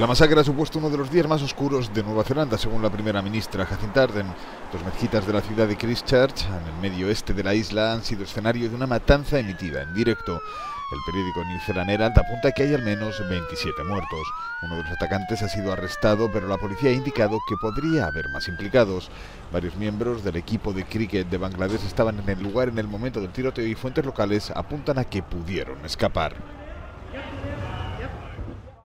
La masacre ha supuesto uno de los días más oscuros de Nueva Zelanda, según la primera ministra Jacinta Ardern. Dos mezquitas de la ciudad de Christchurch, en el medio oeste de la isla, han sido escenario de una matanza emitida en directo. El periódico New Zealand Herald apunta que hay al menos 27 muertos. Uno de los atacantes ha sido arrestado, pero la policía ha indicado que podría haber más implicados. Varios miembros del equipo de cricket de Bangladesh estaban en el lugar en el momento del tiroteo y fuentes locales apuntan a que pudieron escapar.